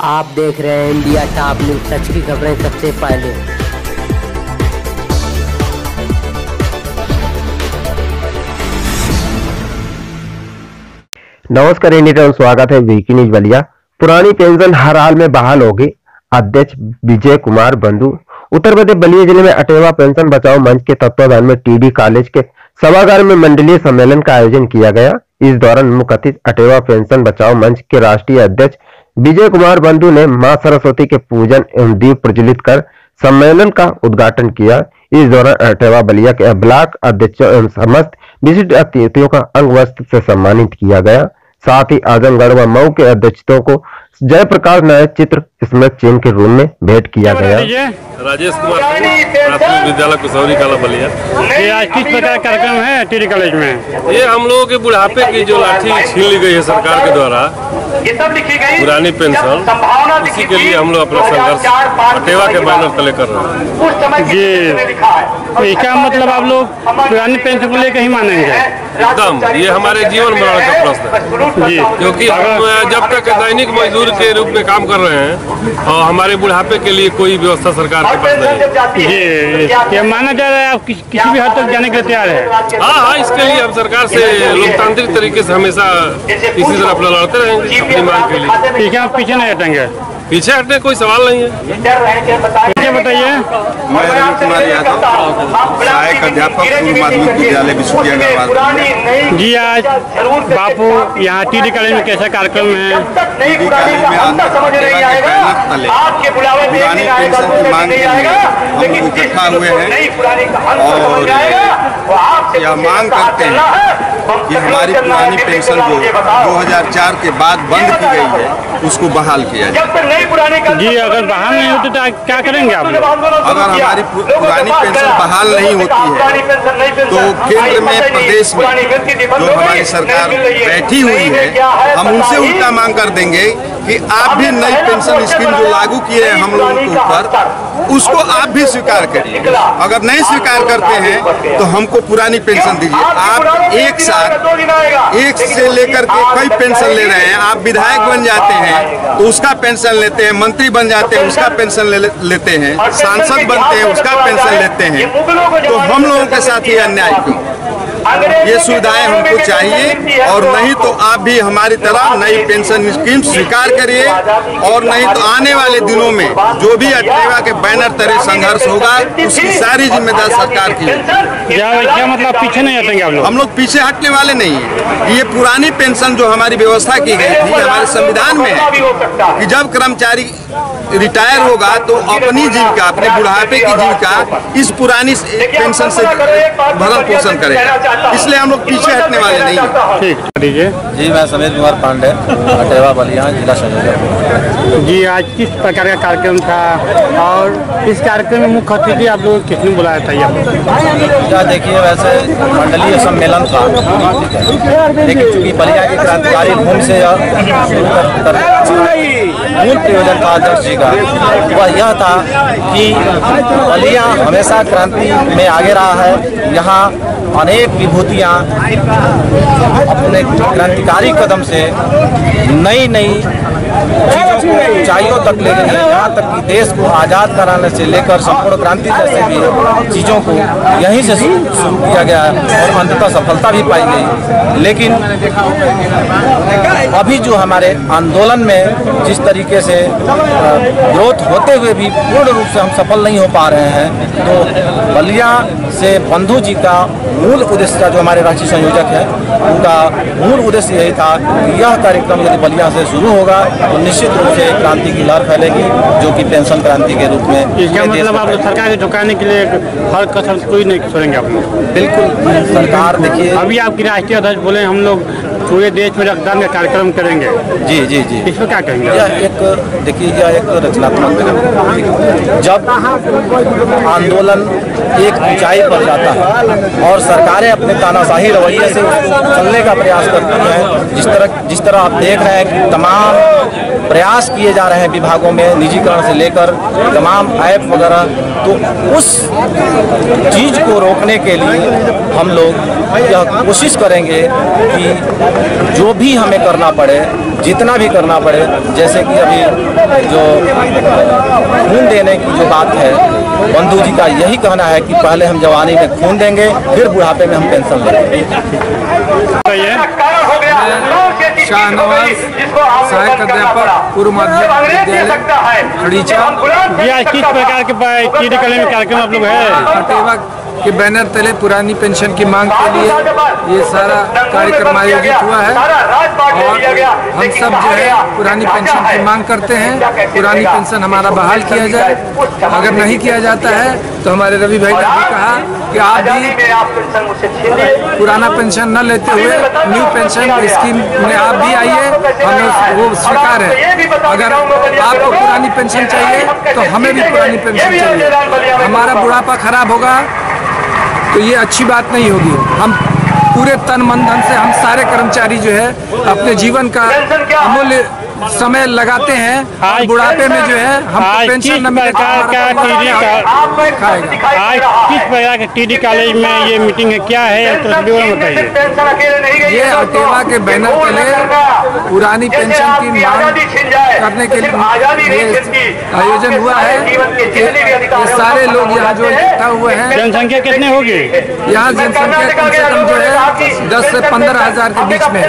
आप देख रहे हैं इंडिया टॉप न्यूज़। सच की खबरें सबसे पहले। नमस्कार, इंडिया टाइम स्वागत है वीकी न्यूज़ बलिया। पुरानी पेंशन हर हाल में बहाल होगी अध्यक्ष विजय कुमार बंधु, उत्तर प्रदेश बलिया ज़िले में अटेवा पेंशन बचाओ मंच के तत्वाधान में टीडी कॉलेज के सभागार में मंडलीय सम्मेलन का आयोजन किया गया। इस दौरान मुकथित अटेवा पेंशन बचाओ मंच के राष्ट्रीय अध्यक्ष विजय कुमार बंधु ने माँ सरस्वती के पूजन एवं दीप प्रज्वलित कर सम्मेलन का उद्घाटन किया। इस दौरान अटेवा बलिया के ब्लॉक अध्यक्षों एवं समस्त विशिष्ट अतिथियों का अंग वस्त्र से सम्मानित किया गया। साथ ही आजमगढ़ व मऊ के अध्यक्षों को जयप्रकाश नायक चित्र स्मृत चिन्ह के रूप में भेंट किया गया। राजेश कुमार प्राथमिक विद्यालय कुसौरी कला बलिया। ये आज किस प्रकार का कार्यक्रम है टीडी कॉलेज में? ये हम लोगों के बुढ़ापे की जो लाठी छीन ली गई है सरकार के द्वारा पुरानी पेंशन संभावना इसी के लिए हम लोग अपना संघर्ष अटेवा के बैनर तले कर रहे हैं। जी। तो इसका मतलब आप लोग पुरानी पेंशन को लेकर ही मानेंगे। एकदम ये हमारे जीवन मरण का प्रश्न है। जी। क्योंकि हम जब तक दैनिक मजदूर के रूप में काम कर रहे हैं और हमारे बुढ़ापे के लिए कोई व्यवस्था सरकार के पास नहीं है। जी ये माना जा रहा है आप किस, किसी भी हद तक जाने के लिए तैयार है। हाँ हाँ इसके लिए हम सरकार से लोकतांत्रिक तरीके से हमेशा इसी तरह अपना लड़ते रहेंगे। अपनी मांग के लिए। ठीक है आप पीछे नहीं हटेंगे। पीछे हटने कोई सवाल नहीं है। मुझे बताइए। मैं रवि कुमार यादव सहायक अध्यापक पूर्व माध्यमिक विद्यालय गढ़वाल जी आज बापू यहाँ टी डी कॉलेज में कैसा कार्यक्रम है? टीडी कॉलेज में आंध्र सेवा के बैनर तले पुरानी पेंशन की मांग के लिए हम इकट्ठा हुए हैं। और यह मांग करते हैं। कि हमारी पुरानी पेंशन जो 2004 के बाद बंद की गई है उसको बहाल किया जाए। जी अगर बहाल नहीं होती तो क्या करेंगे आप लोग? अगर हमारी पुरानी पेंशन बहाल नहीं होती है तो केंद्र में प्रदेश में जो हमारी सरकार बैठी हुई है हम उनसे उल्टा मांग कर देंगे। कि आप भी नई पेंशन स्कीम जो लागू किए हैं हम लोगों के ऊपर उसको आप भी स्वीकार करिए। अगर नहीं स्वीकार करते हैं तो हमको पुरानी पेंशन दीजिए। आप एक साथ एक से लेकर के कई पेंशन ले रहे हैं आप विधायक बन जाते हैं तो उसका पेंशन लेते हैं मंत्री बन जाते हैं उसका पेंशन ले, लेते हैं सांसद बनते हैं उसका पेंशन लेते हैं। तो हम लोगों के साथ ये अन्याय क्यों? ये सुविधाएँ हमको चाहिए और नहीं तो आप भी हमारी तरह नई पेंशन स्कीम स्वीकार करिए और नहीं तो आने वाले दिनों में जो भी अटेवा के बैनर तले संघर्ष होगा उसकी सारी जिम्मेदार सरकार की है। क्या मतलब पीछे नहीं हटेंगे आप लोग? हम लोग पीछे हटने वाले नहीं है। ये पुरानी पेंशन जो हमारी व्यवस्था की गई थी हमारे संविधान में है। कि जब कर्मचारी रिटायर होगा तो अपनी जीविका अपने बुढ़ापे की जीविका इस पुरानी पेंशन से भरण पोषण करेगा। इसलिए हम लोग पीछे हटने वाले नहीं हैं। ठीक जी मैं समीर कुमार पांडे अटेवा बलिया जिला संयोजक जी आज किस प्रकार का कार्यक्रम था? और इस कार्यक्रम में मुख्य अतिथि आप लोग किसने बुलाया था ये क्या देखिए वैसे मंडलीय सम्मेलन था। लेकिन चूँकि बलिया की क्रांतिकारी भूमि से शुरू कर- मूल प्रयोजन था अध्यक्ष जी का। वह यह था कि बलिया हमेशा क्रांति में आगे रहा है। यहाँ अनेक विभूतियाँ अपने क्रांतिकारी कदम से नई नई ऊंचाइयों तक ले गई है यहाँ तक कि देश को आज़ाद कराने से लेकर संपूर्ण क्रांति जैसे भी चीज़ों को यहीं से शुरू शुरू किया गया है और अंततः सफलता भी पाई गई लेकिन अभी जो हमारे आंदोलन में जिस तरीके से ग्रोथ होते हुए भी पूर्ण रूप से हम सफल नहीं हो पा रहे हैं तो बलिया से बंधु जी का मूल उद्देश्य का जो हमारे राष्ट्रीय संयोजक है, उनका मूल उद्देश्य यही था कि यह कार्यक्रम यदि बलिया से शुरू होगा तो निश्चित रूप से क्रांति की लहर फैलेगी जो कि पेंशन क्रांति के रूप में इसका मतलब आप लोग सरकार को झुकाने के लिए हर कसर कोई नहीं छोड़ेंगे आप लोग? बिल्कुल सरकार देखिए। अभी आपकी राष्ट्रीय अध्यक्ष बोले हम लोग पूरे देश में रक्तदान का कार्यक्रम करेंगे। जी जी जी। इस पर क्या कहेंगे? यह एक देखिए यह एक रचनात्मक जब आंदोलन एक ऊंचाई पर जाता है और सरकारें अपने तानाशाही रवैये से चलने का प्रयास करती हैं जिस तरह जिस तरह आप देख रहे हैं कि तमाम प्रयास किए जा रहे हैं विभागों में निजीकरण से लेकर तमाम ऐप वगैरह तो उस चीज़ को रोकने के लिए हम लोग यह कोशिश करेंगे कि जो भी हमें करना पड़े जितना भी करना पड़े जैसे कि अभी जो खून देने की जो बात है बंधु जी का यही कहना है कि पहले हम जवानी में खून देंगे फिर बुढ़ापे में हम पेंशन लेंगे शाहनवाज सहायक अध्यापक पूर्व माध्यमिक विद्यालय खड़ीचा। किस प्रकार के कार्यक्रम आप लोग है? के बैनर तले पुरानी पेंशन की मांग के लिए ये सारा कार्यक्रम आयोजित हुआ है। और हम सब जो है पुरानी पेंशन की मांग करते हैं। पुरानी पेंशन हमारा बहाल किया जाए। अगर नहीं किया जाता है तो हमारे रवि भाई ने भी कहा कि आप भी पुराना पेंशन न लेते हुए न्यू पेंशन स्कीम में आप भी आइए, हमें वो स्वीकार है। अगर आपको पुरानी पेंशन चाहिए तो हमें भी पुरानी पेंशन चाहिए। हमारा बुढ़ापा खराब होगा तो ये अच्छी बात नहीं होगी। हम पूरे तन मन धन से हम सारे कर्मचारी जो है, अपने जीवन का अमूल्य समय लगाते हैं और बुढ़ापे में जो है हम पेंशन न मिले तो आज किस प्रकार के टीडी कॉलेज में ये मीटिंग है? क्या है? तो विवरण बताइए। ये अटेवा के बैनर तले पुरानी पेंशन की मांग करने के लिए आयोजन हुआ है ये सारे लोग यहाँ जो इकट्ठा हुए हैं। जनसंख्या कितने होगी? यहाँ जनसंख्या कम से कम जो है दस से पंद्रह हज़ार के बीच में। है।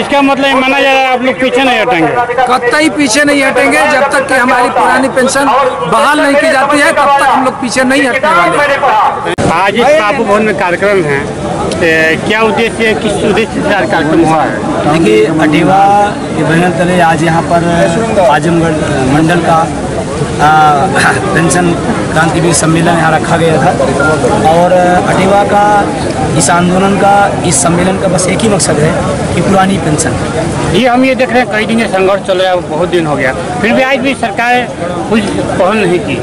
इसका मतलब माना जा रहा है आप लोग पीछे नहीं हटेंगे। कतई पीछे नहीं हटेंगे जब तक कि हमारी पुरानी पेंशन बहाल नहीं की जाती है तब तक हम लोग पीछे नहीं हटने वाले आज इस बाबू भवन में कार्यक्रम है। क्या उद्देश्य है? किस उद्देश्य से कार्यक्रम हुआ है? देखिए अटेवा के बैनर तले आज यहाँ पर आजमगढ़ मंडल का पेंशन क्रांतिवीर सम्मेलन यहाँ रखा गया था। और अटेवा का इस आंदोलन का इस सम्मेलन का बस एक ही मकसद है कि पुरानी पेंशन। ये हम ये देख रहे हैं कई दिन से संघर्ष चल रहा है बहुत दिन हो गया। फिर भी आज भी सरकार कुछ पहल नहीं की।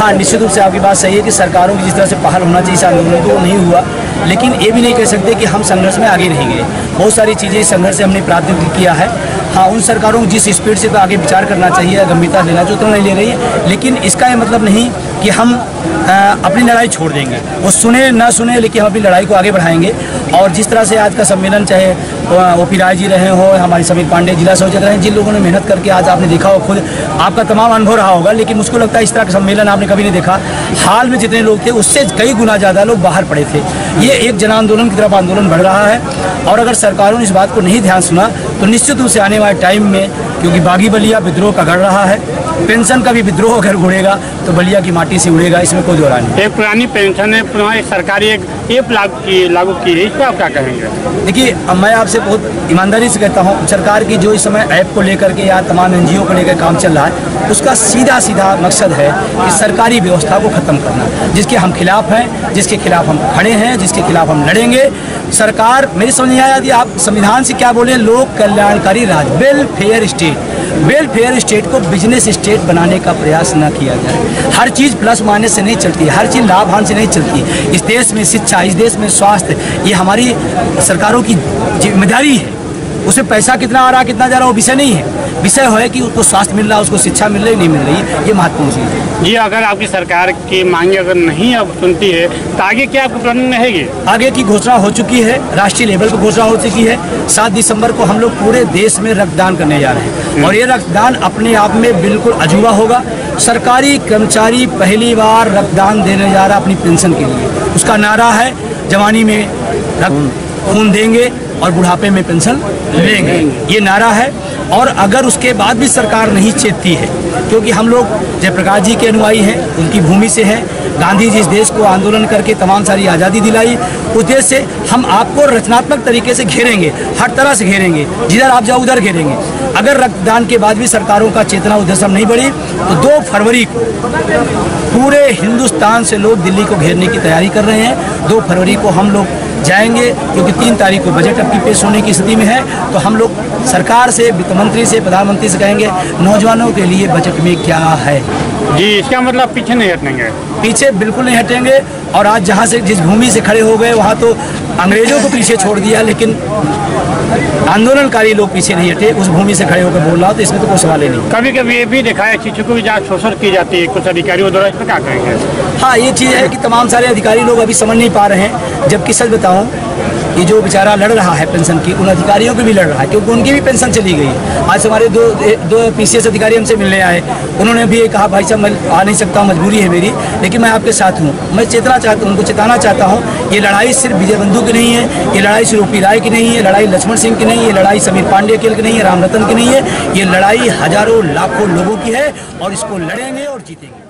हाँ निश्चित रूप से आपकी बात सही है कि सरकारों की जिस तरह से पहल होना चाहिए इस आंदोलन को वो नहीं हुआ। लेकिन ये भी नहीं कह सकते कि हम संघर्ष में आगे नहीं गए। बहुत सारी चीज़ें इस संघर्ष से हमने प्राथमिक किया है। हाँ उन सरकारों को जिस स्पीड से तो आगे विचार करना चाहिए गंभीरता लेना चाहिए तो नहीं ले रही है। लेकिन इसका ये मतलब नहीं कि हम अपनी लड़ाई छोड़ देंगे। वो सुने, ना सुने, लेकिन हम अपनी लड़ाई को आगे बढ़ाएँगे। और जिस तरह से आज का सम्मेलन, चाहे ओ पी राय जी रहे हो, हमारे समीर पांडे जिला सचिव रहे जिन लोगों ने मेहनत करके आज आपने देखा हो, खुद आपका तमाम अनुभव रहा होगा, लेकिन मुझको लगता है इस तरह का सम्मेलन आपने कभी नहीं देखा। हाल में जितने लोग थे, उससे कई गुना ज़्यादा लोग बाहर पड़े थे। ये एक जन आंदोलन की तरफ़ आंदोलन बढ़ रहा है। और अगर सरकारों ने इस बात को नहीं ध्यान सुना तो निश्चित रूप से आने वाले टाइम में, क्योंकि बागी बलिया विद्रोह का गढ़ रहा है पेंशन का भी विद्रोह अगर उड़ेगा तो बलिया की माटी से उड़ेगा इसमें कोई दौरा नहीं। एक पुरानी पेंशन है पुनः एक सरकारी एक ऐप लागू की लागू की है इस पर आप क्या कहेंगे? देखिए मैं आपसे बहुत ईमानदारी से कहता हूँ सरकार की जो इस समय ऐप को लेकर के या तमाम एनजीओ को लेकर काम चल रहा है उसका सीधा सीधा मकसद है कि सरकारी व्यवस्था को ख़त्म करना। जिसके हम खिलाफ हैं जिसके खिलाफ हम खड़े हैं जिसके खिलाफ हम लड़ेंगे सरकार मेरी समझ नहीं आया कि आप संविधान से क्या बोले? लोक कल्याणकारी राज्य वेलफेयर स्टेट वेलफेयर स्टेट को बिज़नेस स्टेट बनाने का प्रयास न किया जाए। हर चीज़ प्लस माइनस से नहीं चलती हर चीज़ लाभ हानि से नहीं चलती इस देश में शिक्षा, इस देश में स्वास्थ्य, ये हमारी सरकारों की ज़िम्मेदारी है। उसमें पैसा कितना आ रहा कितना जा रहा वो विषय नहीं है। विषय है कि उसको स्वास्थ्य मिल रहा उसको शिक्षा मिल रही नहीं मिल रही ये महत्वपूर्ण चीज़ है। जी अगर आपकी सरकार की मांगे अगर नहीं अब सुनती है तो आगे क्या आपकी प्लानिंग रहेगी? आगे की घोषणा हो चुकी है राष्ट्रीय लेवल पर घोषणा हो चुकी है। सात दिसंबर को हम लोग पूरे देश में रक्तदान करने जा रहे हैं। और ये रक्तदान अपने आप में बिल्कुल अजूबा होगा। सरकारी कर्मचारी पहली बार रक्तदान देने जा रहा अपनी पेंशन के लिए। उसका नारा है जवानी में रक्त खून देंगे और बुढ़ापे में पेंशन। लेंगे ये नारा है और अगर उसके बाद भी सरकार नहीं चेतती है, क्योंकि हम लोग जयप्रकाश जी के अनुयायी हैं, उनकी भूमि से हैं, गांधी जी इस देश को आंदोलन करके तमाम सारी आज़ादी दिलाई, उस देश से हम आपको रचनात्मक तरीके से घेरेंगे, हर तरह से घेरेंगे, जिधर आप जाओ उधर घेरेंगे। अगर रक्तदान के बाद भी सरकारों का चेतना उद्देश्य नहीं बढ़ी तो दो फरवरी को पूरे हिंदुस्तान से लोग दिल्ली को घेरने की तैयारी कर रहे हैं, दो फरवरी को हम लोग जाएँगे क्योंकि तीन तारीख को बजट अब की पेश होने की स्थिति में है तो हम लोग सरकार से वित्त मंत्री से प्रधानमंत्री से कहेंगे नौजवानों के लिए बजट में क्या है? जी इसका मतलब पीछे नहीं हटेंगे। पीछे बिल्कुल नहीं हटेंगे और आज जहाँ से जिस भूमि से खड़े हो गए वहाँ तो अंग्रेज़ों को पीछे छोड़ दिया लेकिन आंदोलनकारी लोग पीछे नहीं हटे उस भूमि से खड़े होकर बोल रहा हो तो इसमें तो कोई सवाल ही नहीं। कभी कभी ये भी देखा है शिक्षकों की जाँच शोषण की जाती है कुछ अधिकारियों द्वारा इस पर क्या कहेंगे? हाँ ये चीज़ है कि तमाम सारे अधिकारी लोग अभी समझ नहीं पा रहे हैं जबकि सच बताऊँ ये जो बेचारा लड़ रहा है पेंशन की, उन अधिकारियों की भी लड़ रहा है, क्योंकि उनकी भी पेंशन चली गई है। आज हमारे दो दो पीसीएस अधिकारी हमसे मिलने आए, उन्होंने भी कहा, भाई साहब, मैं आ नहीं सकता, मजबूरी है मेरी, लेकिन मैं आपके साथ हूँ। मैं चेतना चाहता हूँ उनको चेताना चाहता हूँ, ये लड़ाई सिर्फ़ विजय बंधु की नहीं है, ये लड़ाई सिर्फ़ ओपी राय की नहीं है, लड़ाई लक्ष्मण सिंह की नहीं है लड़ाई समीर पांडे की नहीं है राम रतन की नहीं है, ये लड़ाई हज़ारों, लाखों लोगों की है, और इसको लड़ेंगे और जीतेंगे।